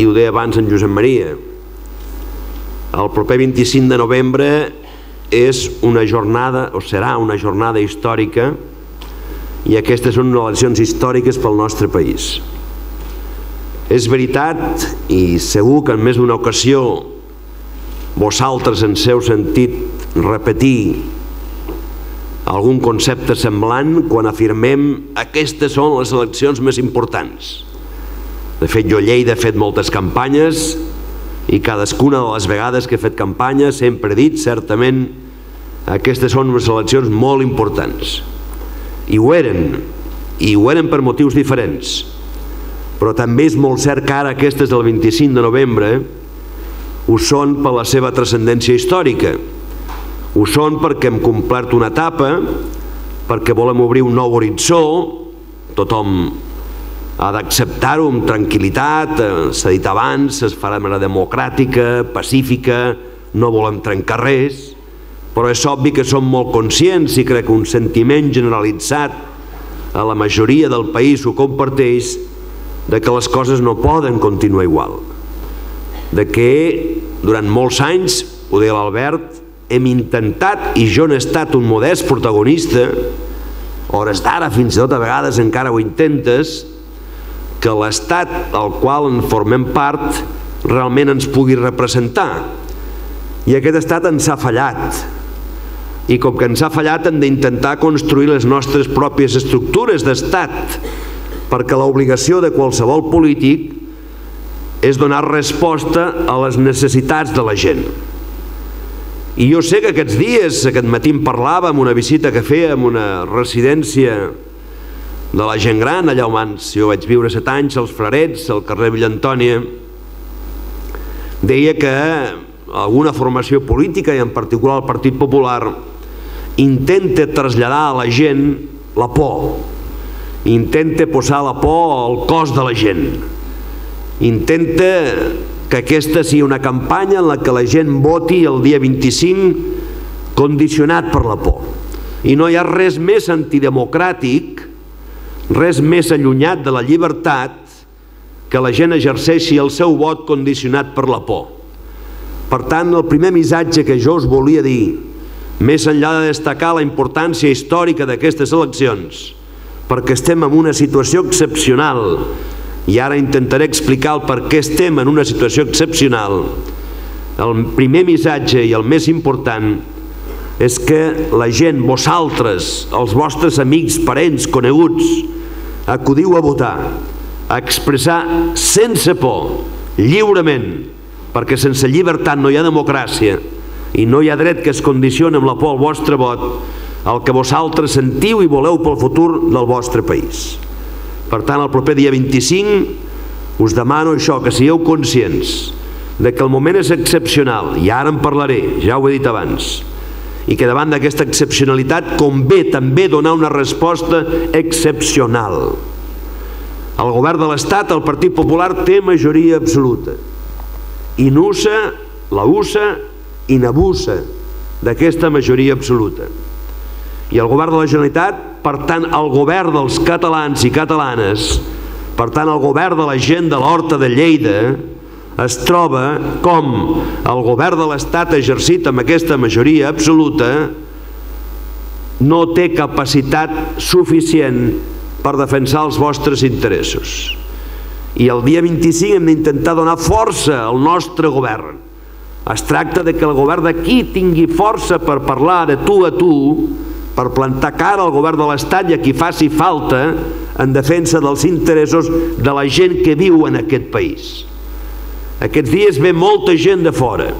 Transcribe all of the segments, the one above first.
i ho deia abans en Josep Maria, el proper 25 de novembre és una jornada, o serà una jornada històrica, i aquestes són eleccions històriques pel nostre país. És veritat, i segur que en més d'una ocasió vosaltres en seu sentit repetir algun concepte semblant quan afirmem aquestes són les eleccions més importants. De fet, jo a Lleida he fet moltes campanyes i cadascuna de les vegades que he fet campanya sempre he dit, certament, aquestes són unes eleccions molt importants. I ho eren, i ho eren per motius diferents. Però també és molt cert que ara aquestes del 25 de novembre ho són per la seva transcendència històrica. Ho són perquè hem complert una etapa, perquè volem obrir un nou horitzó, tothom ha d'acceptar-ho amb tranquil·litat, eh, s'ha dit abans, es farà de manera democràtica, pacífica, no volem trencar res, però és obvi que som molt conscients i crec que un sentiment generalitzat a la majoria del país ho comparteix de que les coses no poden continuar igual. De que durant molts anys, ho deia l'Albert, hem intentat, i jo n'he estat un modest protagonista, hores d'ara fins i tot a vegades encara ho intentes, que l'estat al qual en formem part realment ens pugui representar. I aquest estat ens ha fallat. I com que ens ha fallat hem d'intentar construir les nostres pròpies estructures d'estat, perquè l'obligació de qualsevol polític és donar resposta a les necessitats de la gent. I jo sé que aquests dies, aquest matí en parlava amb una visita que feia en una residència de la gent gran, allà on jo vaig viure set anys, als Frarets, al carrer Villantònia, deia que alguna formació política, i en particular el Partit Popular, intenta traslladar a la gent la por, intenta posar la por al cos de la gent, intenta que aquesta sigui una campanya en la que la gent voti el dia 25 condicionat per la por. I no hi ha res més antidemocràtic, res més allunyat de la llibertat que la gent exerceixi el seu vot condicionat per la por. Per tant, el primer missatge que jo us volia dir, més enllà de destacar la importància històrica d'aquestes eleccions, perquè estem en una situació excepcional i ara intentaré explicar el per què estem en una situació excepcional. El primer missatge i el més important és que la gent, vosaltres, els vostres amics, parents, coneguts, acudiu a votar, a expressar sense por, lliurement, perquè sense llibertat no hi ha democràcia i no hi ha dret que es condicioni amb la por al vostre vot el que vosaltres sentiu i voleu pel futur del vostre país. Per tant, el proper dia 25 us demano això, que sigueu conscients de que el moment és excepcional, i ara en parlaré, ja ho he dit abans, i que davant d'aquesta excepcionalitat convé també donar una resposta excepcional. El govern de l'Estat, el Partit Popular, té majoria absoluta i n'usa, la usa i n'abusa d'aquesta majoria absoluta. I el govern de la Generalitat per tant el govern dels catalans i catalanes, per tant el govern de la gent de l'Horta de Lleida, es troba com el govern de l'Estat exercit amb aquesta majoria absoluta no té capacitat suficient per defensar els vostres interessos. I el dia 25 hem d'intentar donar força al nostre govern. Es tracta de que el govern d'aquí tingui força per parlar de tu a tu per plantar cara al govern de l'Estat i a qui faci falta en defensa dels interessos de la gent que viu en aquest país. Aquests dies ve molta gent de fora.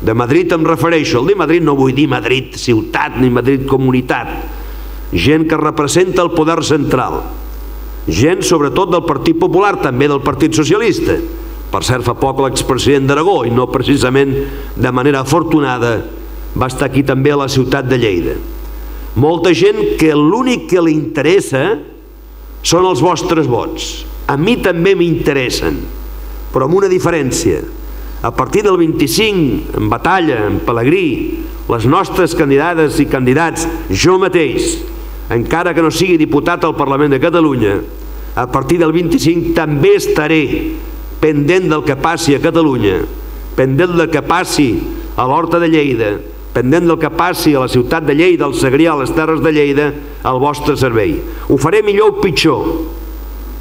De Madrid em refereixo. El de Madrid no vull dir Madrid ciutat ni Madrid comunitat. Gent que representa el poder central. Gent sobretot del Partit Popular, també del Partit Socialista. Per cert, fa poc l'expresident d'Aragó, i no precisament de manera afortunada, va estar aquí també a la ciutat de Lleida molta gent que l'únic que li interessa són els vostres vots. A mi també m'interessen, però amb una diferència. A partir del 25, en batalla, en Pelegrí, les nostres candidades i candidats, jo mateix, encara que no sigui diputat al Parlament de Catalunya, a partir del 25 també estaré pendent del que passi a Catalunya, pendent del que passi a l'Horta de Lleida, pendent del que passi a la ciutat de Lleida, al Segrià, a les Terres de Lleida, al vostre servei. Ho faré millor o pitjor,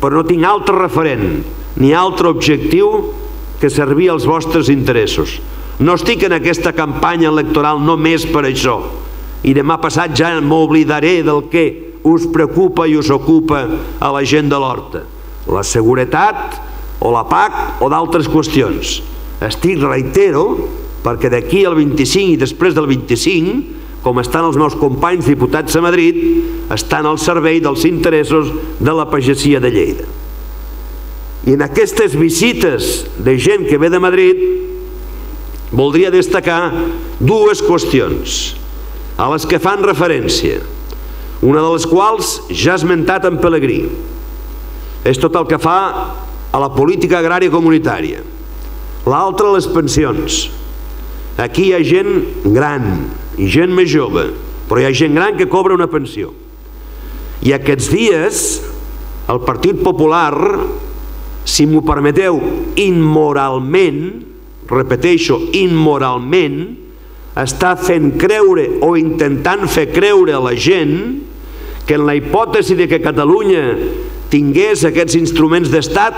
però no tinc altre referent ni altre objectiu que servir als vostres interessos. No estic en aquesta campanya electoral només per això. I demà passat ja m'oblidaré del que us preocupa i us ocupa a la gent de l'Horta. La seguretat o la PAC o d'altres qüestions. Estic, reitero, perquè d'aquí al 25 i després del 25, com estan els meus companys diputats a Madrid, estan al servei dels interessos de la pagesia de Lleida. I en aquestes visites de gent que ve de Madrid voldria destacar dues qüestions a les que fan referència, una de les quals ja ha esmentat en Pelegrí. És tot el que fa a la política agrària comunitària. L'altra, les pensions. Aquí hi ha gent gran i gent més jove, però hi ha gent gran que cobra una pensió. I aquests dies el Partit Popular si m'ho permeteu, immoralment, repeteixo, immoralment, està fent creure o intentant fer creure a la gent que en la hipòtesi de que Catalunya tingués aquests instruments d'estat,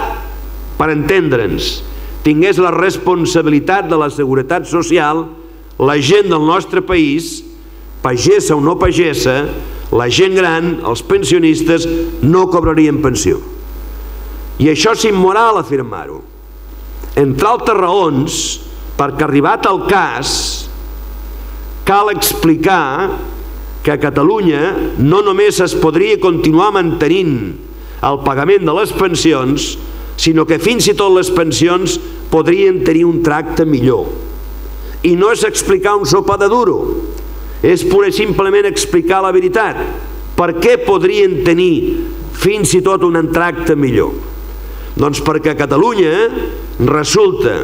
per entendre'ns, tingués la responsabilitat de la seguretat social, la gent del nostre país, pagesa o no pagesa, la gent gran, els pensionistes, no cobrarien pensió. I això és immoral afirmar-ho. Entre altres raons, perquè arribat al cas, cal explicar que a Catalunya no només es podria continuar mantenint el pagament de les pensions, sinó que fins i tot les pensions podrien tenir un tracte millor. I no és explicar un sopa de duro, és pura i simplement explicar la veritat. Per què podrien tenir fins i tot un tracte millor? Doncs perquè a Catalunya resulta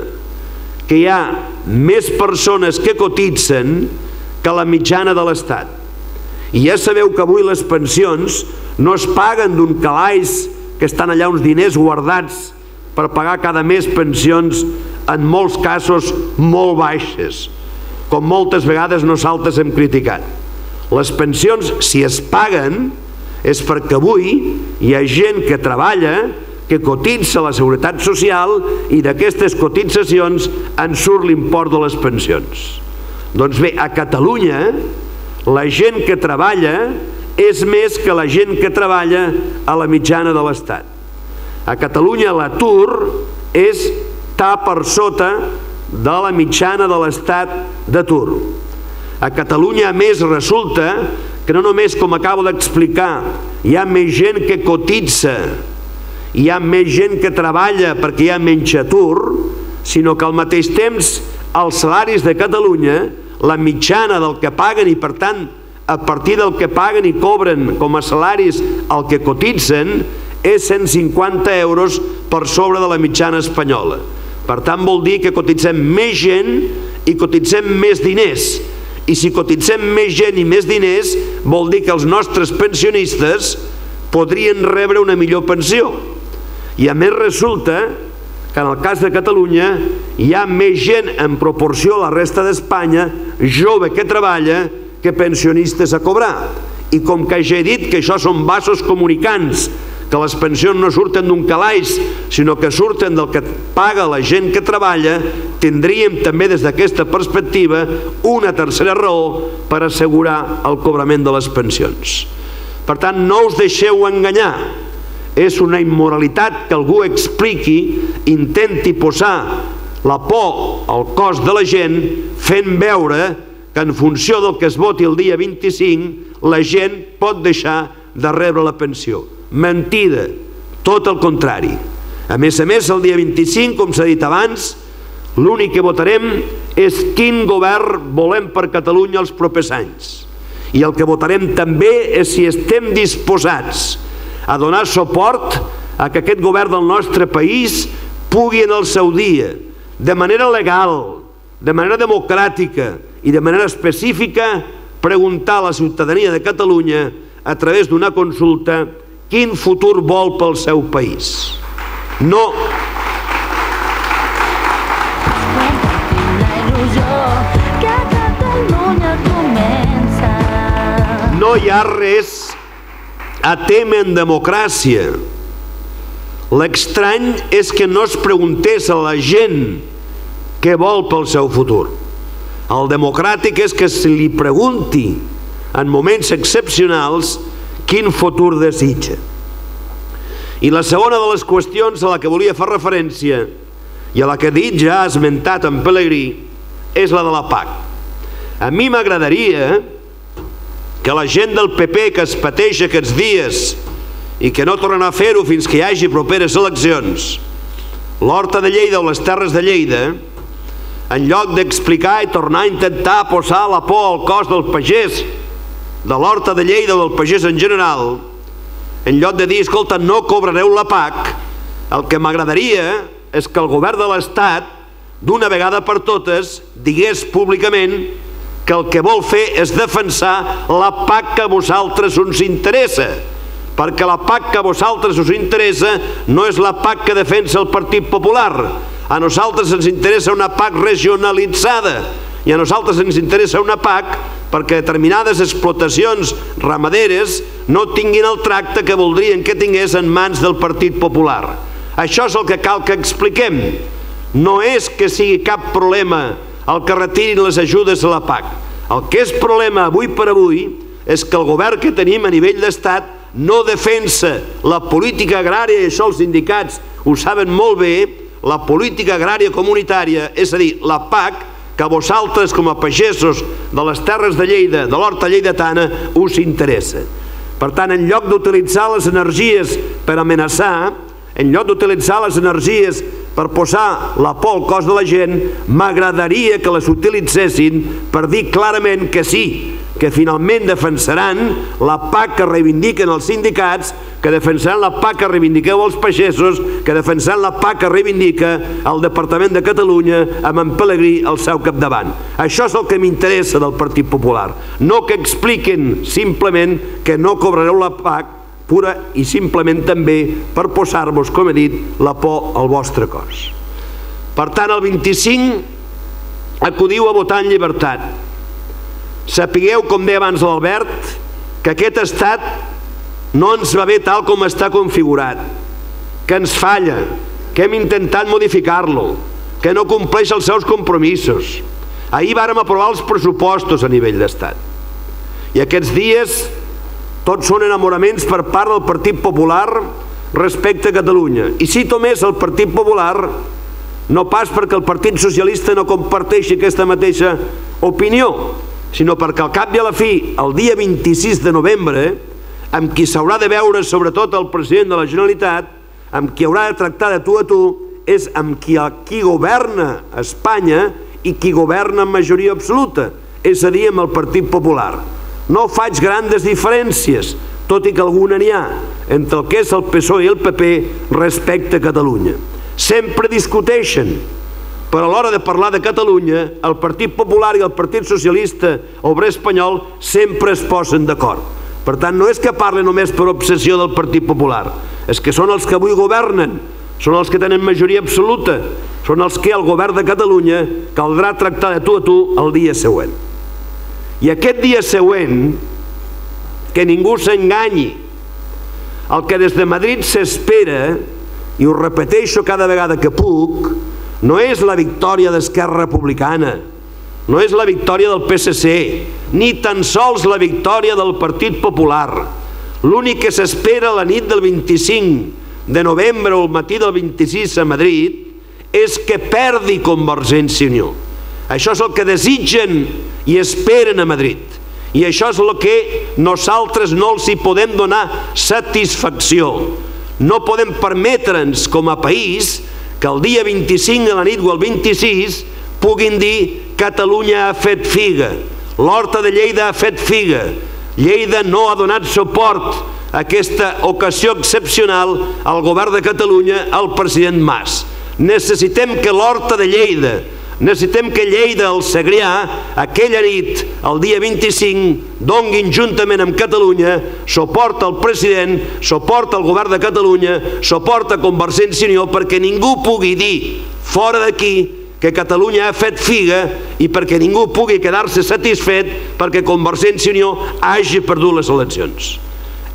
que hi ha més persones que cotitzen que la mitjana de l'Estat. I ja sabeu que avui les pensions no es paguen d'un calaix que estan allà uns diners guardats per pagar cada mes pensions en molts casos molt baixes, com moltes vegades nosaltres hem criticat. Les pensions, si es paguen, és perquè avui hi ha gent que treballa que cotitza la Seguretat Social i d'aquestes cotitzacions en surt l'import de les pensions. Doncs bé, a Catalunya la gent que treballa és més que la gent que treballa a la mitjana de l'Estat. A Catalunya l'atur és està per sota de la mitjana de l'estat d'atur. A Catalunya, a més, resulta que no només, com acabo d'explicar, hi ha més gent que cotitza hi ha més gent que treballa perquè hi ha menys atur, sinó que al mateix temps els salaris de Catalunya, la mitjana del que paguen i per tant a partir del que paguen i cobren com a salaris el que cotitzen és 150 euros per sobre de la mitjana espanyola. Per tant vol dir que cotitzem més gent i cotitzem més diners. I si cotitzem més gent i més diners vol dir que els nostres pensionistes podrien rebre una millor pensió i a més resulta que en el cas de Catalunya hi ha més gent en proporció a la resta d'Espanya jove que treballa que pensionistes a cobrar. I com que ja he dit que això són vasos comunicants, que les pensions no surten d'un calaix, sinó que surten del que paga la gent que treballa, tindríem també des d'aquesta perspectiva una tercera raó per assegurar el cobrament de les pensions. Per tant, no us deixeu enganyar, és una immoralitat que algú expliqui, intenti posar la por al cos de la gent fent veure que en funció del que es voti el dia 25 la gent pot deixar de rebre la pensió. Mentida, tot el contrari. A més a més, el dia 25, com s'ha dit abans, l'únic que votarem és quin govern volem per Catalunya els propers anys. I el que votarem també és si estem disposats a donar suport a que aquest govern del nostre país pugui en el seu dia, de manera legal, de manera democràtica i de manera específica, preguntar a la ciutadania de Catalunya a través d'una consulta quin futur vol pel seu país. No, no hi ha res a temer en democràcia. L'estrany és que no es preguntés a la gent què vol pel seu futur. El democràtic és que se li pregunti en moments excepcionals quin futur desitja. I la segona de les qüestions a la que volia fer referència i a la que dit ja ha esmentat en Pelegrí és la de la PAC. A mi m'agradaria que la gent del PP que es pateix aquests dies i que no tornen a fer-ho fins que hi hagi properes eleccions, l'Horta de Lleida o les Terres de Lleida, en lloc d'explicar i tornar a intentar posar la por al cos del pagès, de l'Horta de Lleida o del pagès en general, en lloc de dir, escolta, no cobrareu la PAC, el que m'agradaria és que el govern de l'Estat, d'una vegada per totes, digués públicament que el que vol fer és defensar la PAC que a vosaltres us interessa, perquè la PAC que a vosaltres us interessa no és la PAC que defensa el Partit Popular. A nosaltres ens interessa una PAC regionalitzada i a nosaltres ens interessa una PAC perquè determinades explotacions ramaderes no tinguin el tracte que voldrien que tingués en mans del Partit Popular. Això és el que cal que expliquem. No és que sigui cap problema el que retirin les ajudes a la PAC. El que és problema avui per avui és que el govern que tenim a nivell d'estat no defensa la política agrària, i això els sindicats ho saben molt bé, la política agrària comunitària, és a dir, la PAC, que vosaltres com a pagesos de les terres de Lleida, de l'horta lleidatana, us interessa. Per tant, en lloc d'utilitzar les energies per amenaçar, en lloc d'utilitzar les energies per posar la por al cos de la gent, m'agradaria que les utilitzessin per dir clarament que sí, que finalment defensaran la PAC que reivindiquen els sindicats, que defensaran la PAC que reivindiqueu els pagesos, que defensaran la PAC que reivindica el Departament de Catalunya amb en Pelegrí al seu capdavant. Això és el que m'interessa del Partit Popular. No que expliquen simplement que no cobrareu la PAC pura i simplement també per posar-vos, com he dit, la por al vostre cos. Per tant, el 25 acudiu a votar en llibertat. Sapigueu, com deia abans l'Albert, que aquest estat no ens va bé tal com està configurat, que ens falla, que hem intentat modificar-lo, que no compleix els seus compromisos. Ahir vàrem aprovar els pressupostos a nivell d'estat. I aquests dies tots són enamoraments per part del Partit Popular respecte a Catalunya. I cito més el Partit Popular, no pas perquè el Partit Socialista no comparteixi aquesta mateixa opinió, sinó perquè al cap i a la fi, el dia 26 de novembre, amb qui s'haurà de veure sobretot el president de la Generalitat, amb qui haurà de tractar de tu a tu, és amb qui, qui governa Espanya i qui governa en majoria absoluta, és a dir, amb el Partit Popular. No faig grandes diferències, tot i que alguna n'hi ha, entre el que és el PSOE i el PP respecte a Catalunya. Sempre discuteixen, però a l'hora de parlar de Catalunya, el Partit Popular i el Partit Socialista Obrer Espanyol sempre es posen d'acord. Per tant, no és que parli només per obsessió del Partit Popular, és que són els que avui governen, són els que tenen majoria absoluta, són els que el govern de Catalunya caldrà tractar de tu a tu el dia següent. I aquest dia següent, que ningú s'enganyi, el que des de Madrid s'espera, i ho repeteixo cada vegada que puc, no és la victòria d'Esquerra Republicana, no és la victòria del PSC, ni tan sols la victòria del Partit Popular. L'únic que s'espera la nit del 25 de novembre o el matí del 26 a Madrid és que perdi Convergència i Unió. Això és el que desitgen i esperen a Madrid. I això és el que nosaltres no els hi podem donar satisfacció. No podem permetre'ns com a país que el dia 25 a la nit o el 26 puguin dir Catalunya ha fet figa, l'Horta de Lleida ha fet figa, Lleida no ha donat suport a aquesta ocasió excepcional al govern de Catalunya, al president Mas. Necessitem que l'Horta de Lleida, Necessitem que Lleida, el Segrià, aquella nit, el dia 25, donguin juntament amb Catalunya suport al president, suport al govern de Catalunya, suport a Convergència i Unió, perquè ningú pugui dir fora d'aquí que Catalunya ha fet figa i perquè ningú pugui quedar-se satisfet perquè Convergència i Unió hagi perdut les eleccions.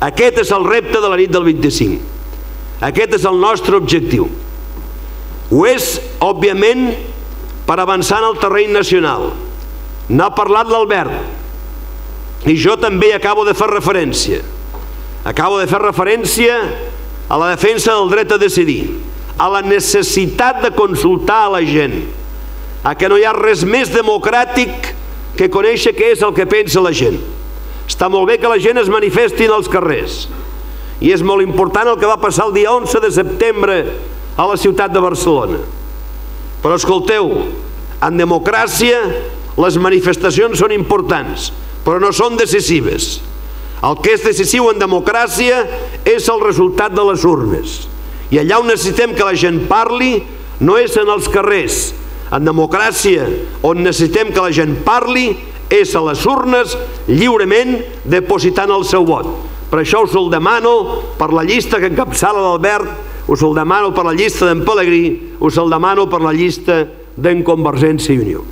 Aquest és el repte de la nit del 25. Aquest és el nostre objectiu. Ho és, òbviament, per avançar en el terreny nacional. N'ha parlat l'Albert i jo també acabo de fer referència. Acabo de fer referència a la defensa del dret a decidir, a la necessitat de consultar a la gent, a que no hi ha res més democràtic que conèixer què és el que pensa la gent. Està molt bé que la gent es manifesti als carrers i és molt important el que va passar el dia 11 de setembre a la ciutat de Barcelona. Però escolteu, en democràcia les manifestacions són importants, però no són decisives. El que és decisiu en democràcia és el resultat de les urnes. I allà on necessitem que la gent parli no és en els carrers. En democràcia, on necessitem que la gent parli, és a les urnes lliurement depositant el seu vot. Per això us el demano per la llista que encapçala l'Albert us el demano per la llista d'en Pelegrí, us el demano per la llista d'en Convergència i Unió.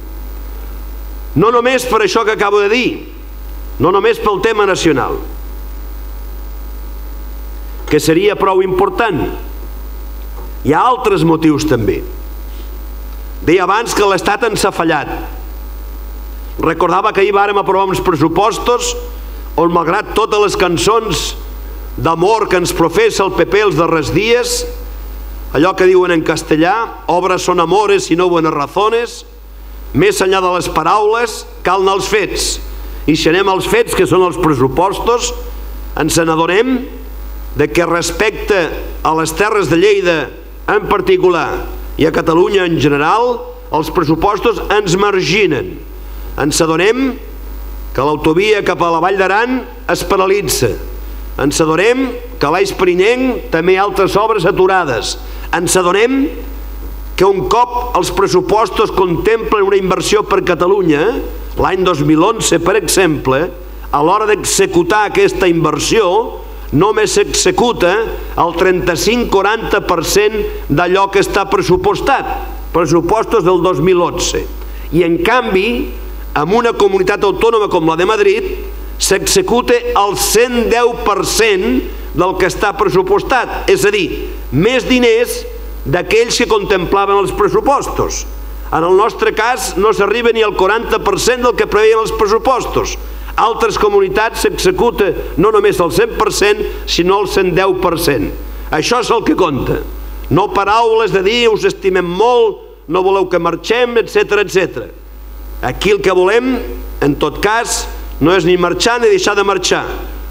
No només per això que acabo de dir, no només pel tema nacional, que seria prou important. Hi ha altres motius també. Deia abans que l'Estat ens ha fallat. Recordava que ahir vàrem aprovar uns pressupostos on, malgrat totes les cançons d'amor que ens professa el PP els darrers dies, allò que diuen en castellà, obres són amores i no buenas razones, més enllà de les paraules, cal anar als fets. I si anem als fets, que són els pressupostos, ens n'adonem de que respecte a les terres de Lleida en particular i a Catalunya en general, els pressupostos ens marginen. Ens adonem que l'autovia cap a la Vall d'Aran es paralitza, ens adonem que l'Aix Pirinenc també hi ha altres obres aturades. Ens adonem que un cop els pressupostos contemplen una inversió per Catalunya, l'any 2011, per exemple, a l'hora d'executar aquesta inversió, només s'executa el 35-40% d'allò que està pressupostat, pressupostos del 2011. I en canvi, en una comunitat autònoma com la de Madrid, s'executa el 110% del que està pressupostat, és a dir, més diners d'aquells que contemplaven els pressupostos. En el nostre cas no s'arriba ni al 40% del que preveien els pressupostos. Altres comunitats s'executa no només el 100%, sinó el 110%. Això és el que compta. No paraules de dir us estimem molt, no voleu que marxem, etc etc. Aquí el que volem, en tot cas, no és ni marxar ni deixar de marxar.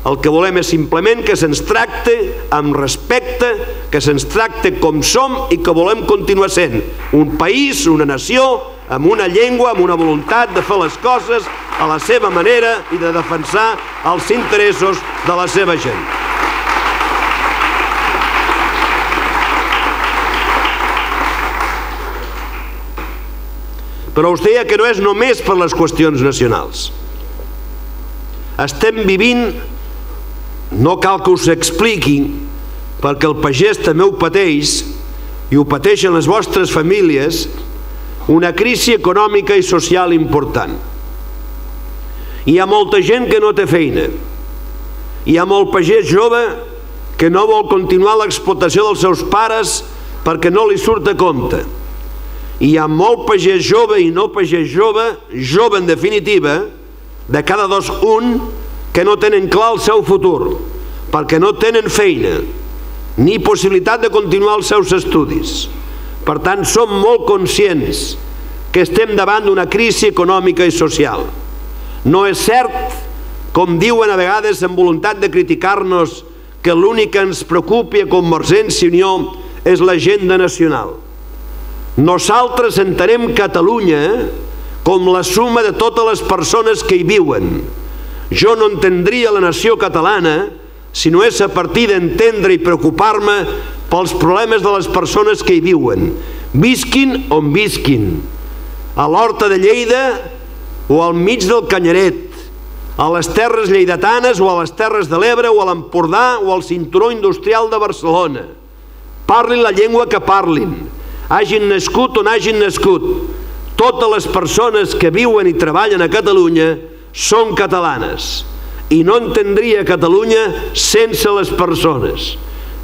El que volem és simplement que se'ns tracte amb respecte, que se'ns tracte com som i que volem continuar sent un país, una nació, amb una llengua, amb una voluntat de fer les coses a la seva manera i de defensar els interessos de la seva gent. Però us deia que no és només per les qüestions nacionals. Estem vivint, no cal que us expliqui, perquè el pagès també ho pateix, i ho pateixen les vostres famílies, una crisi econòmica i social important. Hi ha molta gent que no té feina. Hi ha molt pagès jove que no vol continuar l'explotació dels seus pares perquè no li surt a compte. Hi ha molt pagès jove i no pagès jove, jove en definitiva, de cada dos un que no tenen clar el seu futur perquè no tenen feina ni possibilitat de continuar els seus estudis. Per tant, som molt conscients que estem davant d'una crisi econòmica i social. No és cert, com diuen a vegades en voluntat de criticar-nos, que l'únic que ens preocupi a Convergència i Unió és l'agenda nacional. Nosaltres entenem Catalunya com la suma de totes les persones que hi viuen. Jo no entendria la nació catalana si no és a partir d'entendre i preocupar-me pels problemes de les persones que hi viuen, visquin on visquin. a l'Horta de Lleida o al mig del Canyaret, a les terres lleidatanes o a les terres de l'Ebre o a l'Empordà o al cinturó industrial de Barcelona. Parlin la llengua que parlin, hagin nascut on hagin nascut. Totes les persones que viuen i treballen a Catalunya són catalanes i no entendria Catalunya sense les persones.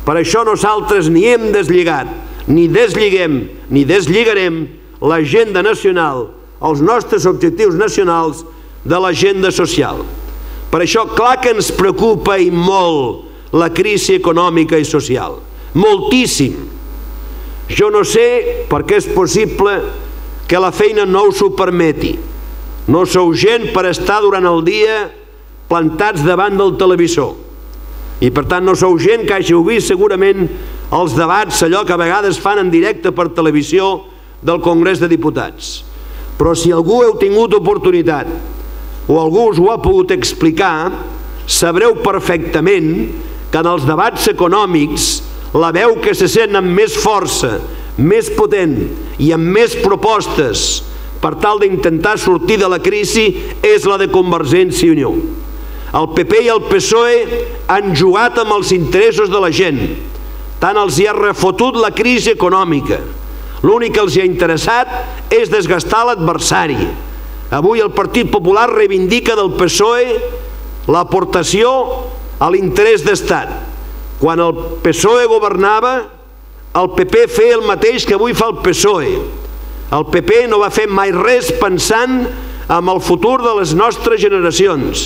Per això nosaltres ni hem deslligat, ni deslligem, ni deslligarem l'agenda nacional, els nostres objectius nacionals de l'agenda social. Per això, clar que ens preocupa i molt la crisi econòmica i social. Moltíssim. Jo no sé per què és possible que la feina no us ho permeti. No sou gent per estar durant el dia plantats davant del televisor. I per tant no sou gent que hàgiu vist segurament els debats, allò que a vegades fan en directe per televisió del Congrés de Diputats. Però si algú heu tingut oportunitat o algú us ho ha pogut explicar, sabreu perfectament que en els debats econòmics la veu que se sent amb més força, més potent i amb més propostes per tal d'intentar sortir de la crisi és la de Convergència i Unió. El PP i el PSOE han jugat amb els interessos de la gent. Tant els hi ha refotut la crisi econòmica. L'únic que els hi ha interessat és desgastar l'adversari, Avui el Partit Popular reivindica del PSOE l'aportació a l'interès d'Estat. Quan el PSOE governava, el PP feia el mateix que avui fa el PSOE. El PP no va fer mai res pensant en el futur de les nostres generacions.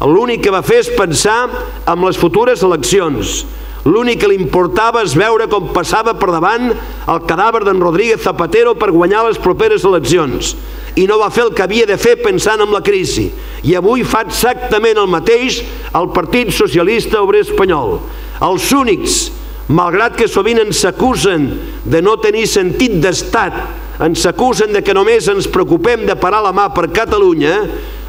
L'únic que va fer és pensar en les futures eleccions. L'únic que li importava és veure com passava per davant el cadàver d'en Rodríguez Zapatero per guanyar les properes eleccions i no va fer el que havia de fer pensant en la crisi. I avui fa exactament el mateix el Partit Socialista Obrer Espanyol. Els únics, malgrat que sovint ens acusen de no tenir sentit d'estat, ens acusen de que només ens preocupem de parar la mà per Catalunya,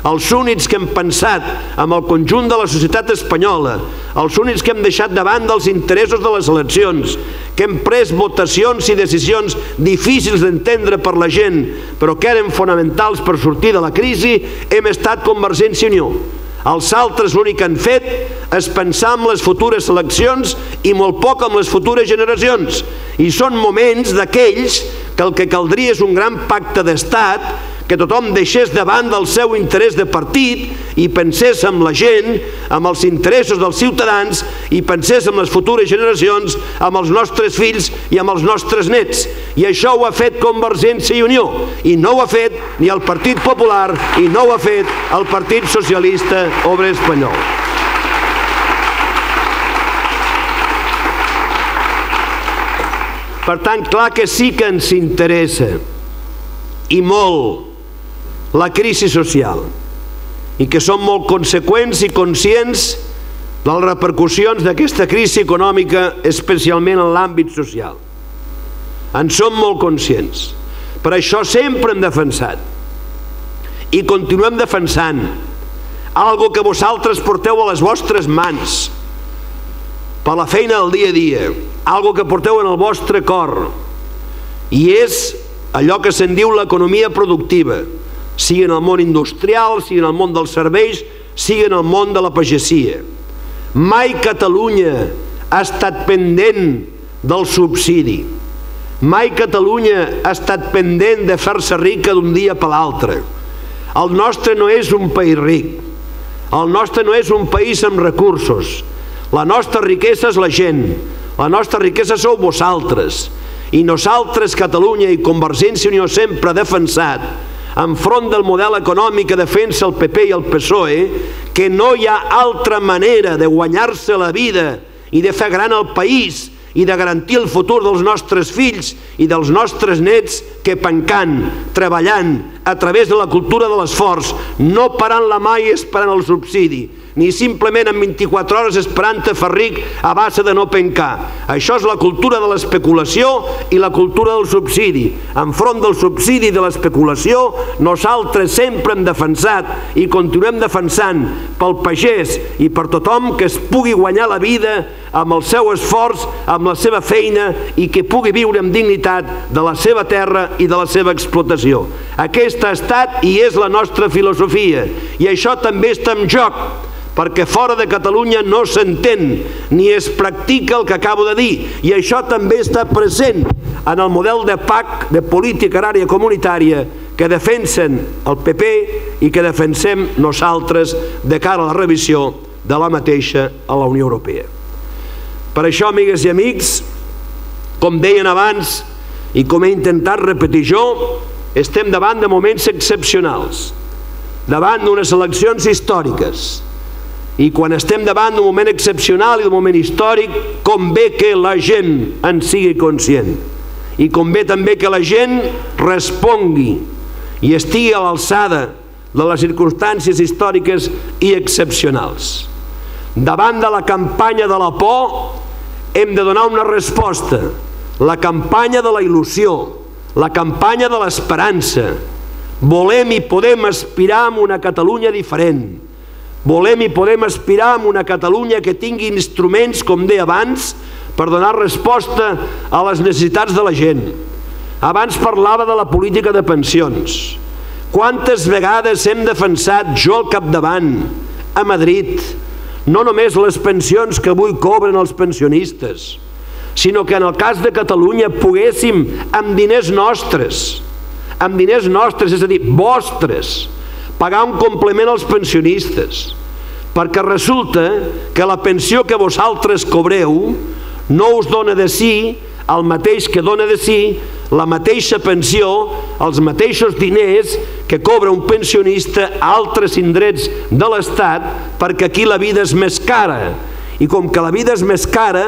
els únics que hem pensat amb el conjunt de la societat espanyola, els únics que hem deixat davant dels interessos de les eleccions, que hem pres votacions i decisions difícils d'entendre per la gent, però que eren fonamentals per sortir de la crisi, hem estat Convergència i Unió. Els altres l'únic que han fet és pensar en les futures eleccions i molt poc en les futures generacions. I són moments d'aquells que el que caldria és un gran pacte d'estat que tothom deixés davant del seu interès de partit i pensés en la gent, amb els interessos dels ciutadans i pensés en les futures generacions, amb els nostres fills i amb els nostres nets. I això ho ha fet Convergència i Unió i no ho ha fet ni el Partit Popular i no ho ha fet el Partit Socialista Obrer Espanyol. Per tant, clar que sí que ens interessa i molt la crisi social i que som molt conseqüents i conscients de les repercussions d'aquesta crisi econòmica, especialment en l'àmbit social. En som molt conscients. Per això sempre hem defensat i continuem defensant algo que vosaltres porteu a les vostres mans per la feina del dia a dia, algo que porteu en el vostre cor i és allò que se'n diu l'economia productiva, sigui en el món industrial, sigui en el món dels serveis, sigui en el món de la pagesia. Mai Catalunya ha estat pendent del subsidi. Mai Catalunya ha estat pendent de fer-se rica d'un dia per l'altre. El nostre no és un país ric. El nostre no és un país amb recursos. La nostra riquesa és la gent. La nostra riquesa sou vosaltres. I nosaltres, Catalunya i Convergència i Unió, sempre defensat enfront del model econòmic que defensa el PP i el PSOE, que no hi ha altra manera de guanyar-se la vida i de fer gran el país i de garantir el futur dels nostres fills i dels nostres nets que pencant, treballant a través de la cultura de l'esforç, no parant la mà i esperant el subsidi, ni simplement en 24 hores esperant a fer ric a base de no pencar. Això és la cultura de l'especulació i la cultura del subsidi. Enfront del subsidi de l'especulació, nosaltres sempre hem defensat i continuem defensant pel pagès i per tothom que es pugui guanyar la vida amb el seu esforç, amb la seva feina i que pugui viure amb dignitat de la seva terra i de la seva explotació. Aquesta ha estat i és la nostra filosofia i això també està en joc perquè fora de Catalunya no s'entén ni es practica el que acabo de dir i això també està present en el model de PAC, de política agrària comunitària, que defensen el PP i que defensem nosaltres de cara a la revisió de la mateixa a la Unió Europea. Per això, amigues i amics, com deien abans i com he intentat repetir jo, estem davant de moments excepcionals, davant d'unes eleccions històriques, i quan estem davant d'un moment excepcional i d'un moment històric, convé que la gent en sigui conscient i convé també que la gent respongui i estigui a l'alçada de les circumstàncies històriques i excepcionals. Davant de la campanya de la por hem de donar una resposta, la campanya de la il·lusió, la campanya de l'esperança. Volem i podem aspirar a una Catalunya diferent. Volem i podem aspirar a una Catalunya que tingui instruments, com deia abans, per donar resposta a les necessitats de la gent. Abans parlava de la política de pensions. Quantes vegades hem defensat jo al capdavant a Madrid no només les pensions que avui cobren els pensionistes, sinó que en el cas de Catalunya poguéssim, amb diners nostres, amb diners nostres, és a dir, vostres, pagar un complement als pensionistes, perquè resulta que la pensió que vosaltres cobreu no us dona de si el mateix que dona de si la mateixa pensió, els mateixos diners que cobra un pensionista a altres indrets de l'Estat perquè aquí la vida és més cara. I com que la vida és més cara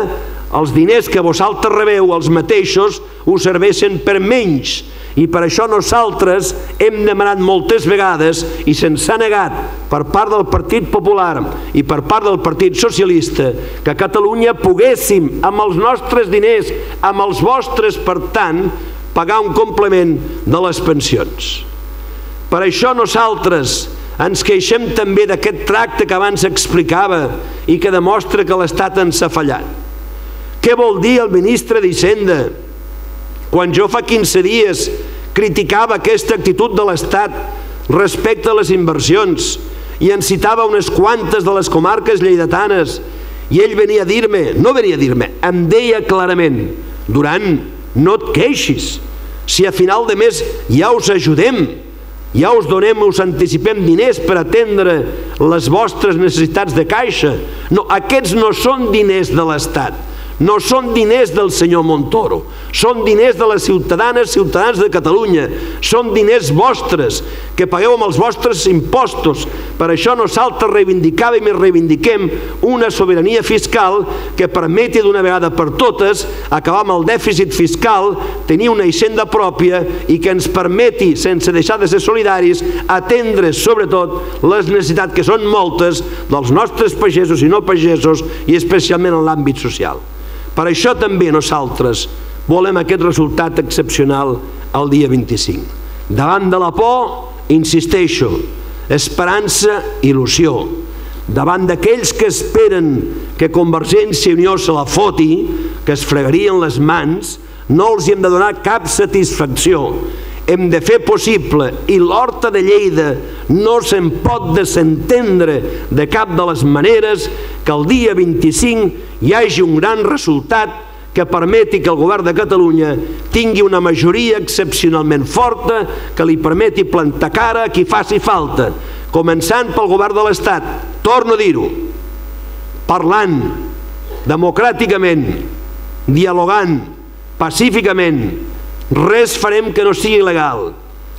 els diners que vosaltres rebeu els mateixos us serveixen per menys i per això nosaltres hem demanat moltes vegades i se'ns ha negat per part del Partit Popular i per part del Partit Socialista que a Catalunya poguéssim amb els nostres diners, amb els vostres per tant, pagar un complement de les pensions. Per això nosaltres ens queixem també d'aquest tracte que abans explicava i que demostra que l'Estat ens ha fallat. Què vol dir el ministre d'Hisenda? Quan jo fa 15 dies criticava aquesta actitud de l'Estat respecte a les inversions i en citava unes quantes de les comarques lleidatanes i ell venia a dir-me, no venia a dir-me, em deia clarament, Duran, no et queixis, si a final de mes ja us ajudem, ja us donem, us anticipem diners per atendre les vostres necessitats de caixa. No, aquests no són diners de l'Estat, no són diners del senyor Montoro, són diners de les ciutadanes, ciutadans de Catalunya, són diners vostres, que pagueu amb els vostres impostos. Per això nosaltres reivindicàvem i reivindiquem una sobirania fiscal que permeti d'una vegada per totes acabar amb el dèficit fiscal, tenir una hisenda pròpia i que ens permeti, sense deixar de ser solidaris, atendre sobretot les necessitats que són moltes dels nostres pagesos i no pagesos i especialment en l'àmbit social. Per això també nosaltres volem aquest resultat excepcional el dia 25. Davant de la por, insisteixo, esperança, il·lusió. Davant d'aquells que esperen que Convergència i Unió se la foti, que es fregarien les mans, no els hi hem de donar cap satisfacció. Hem de fer possible, i l'Horta de Lleida no se'n pot desentendre de cap de les maneres que el dia 25 hi hagi un gran resultat que permeti que el govern de Catalunya tingui una majoria excepcionalment forta que li permeti plantar cara a qui faci falta, començant pel govern de l'Estat, torno a dir-ho, parlant democràticament, dialogant, pacíficament, res farem que no sigui legal,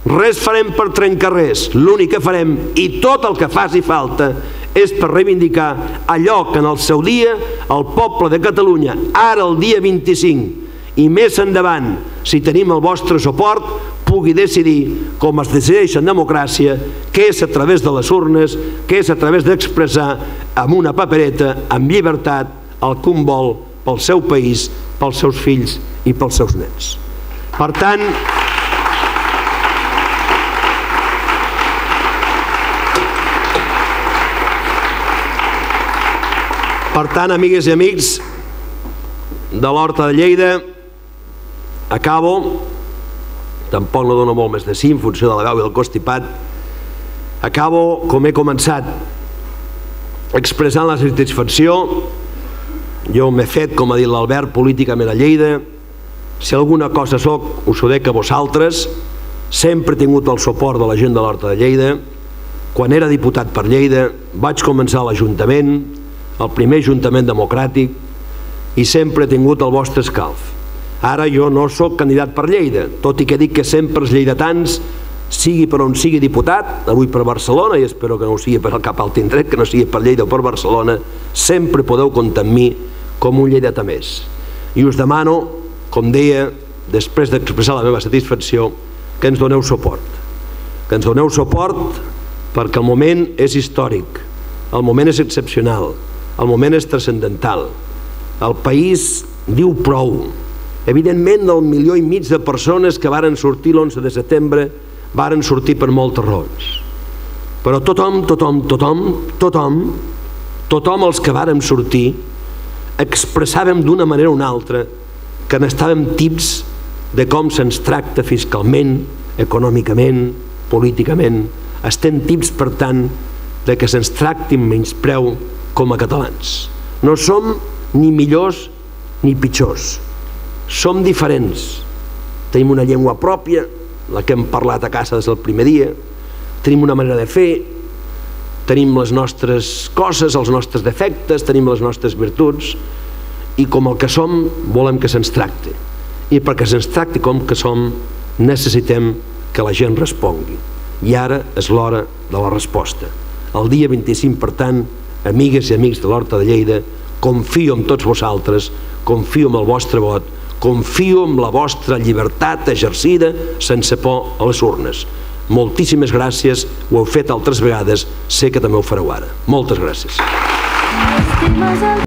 res farem per trencar res, l'únic que farem, i tot el que faci falta, és per reivindicar allò que en el seu dia el poble de Catalunya, ara el dia 25 i més endavant, si tenim el vostre suport, pugui decidir com es decideix en democràcia, que és a través de les urnes, que és a través d'expressar amb una papereta, amb llibertat, el que un vol pel seu país, pels seus fills i pels seus nets. Per tant, Per tant, amigues i amics, de l'Horta de Lleida, acabo, tampoc no dono molt més de sí en funció de la veu i el constipat, acabo com he començat, expressant la satisfacció, jo m'he fet, com ha dit l'Albert, políticament a Lleida, si alguna cosa sóc, us ho dec a vosaltres, sempre he tingut el suport de la gent de l'Horta de Lleida, quan era diputat per Lleida vaig començar l'Ajuntament, el primer Ajuntament democràtic, i sempre he tingut el vostre escalf. Ara jo no sóc candidat per Lleida, tot i que dic que sempre els lleidatans, sigui per on sigui diputat, avui per Barcelona, i espero que no ho sigui per cap altre indret, que no sigui per Lleida o per Barcelona, sempre podeu comptar amb mi com un lleidatà més. I us demano com deia, després d'expressar la meva satisfacció, que ens doneu suport. Que ens doneu suport perquè el moment és històric, el moment és excepcional, el moment és transcendental. El país diu prou. Evidentment, del milió i mig de persones que varen sortir l'11 de setembre varen sortir per moltes raons. Però tothom, tothom, tothom, tothom, tothom els que vàrem sortir expressàvem d'una manera o una altra que n'estàvem tips de com se'ns tracta fiscalment, econòmicament, políticament. Estem tips, per tant, de que se'ns tracti amb menyspreu com a catalans. No som ni millors ni pitjors. Som diferents. Tenim una llengua pròpia, la que hem parlat a casa des del primer dia, tenim una manera de fer, tenim les nostres coses, els nostres defectes, tenim les nostres virtuts, i com el que som volem que se'ns tracti i perquè se'ns tracti com que som necessitem que la gent respongui. I ara és l'hora de la resposta. El dia 25 per tant amigues i amics de l'Horta de Lleida confio en tots vosaltres confio en el vostre vot confio en la vostra llibertat exercida sense por a les urnes. Moltíssimes gràcies ho heu fet altres vegades sé que també ho fareu ara. Moltes gràcies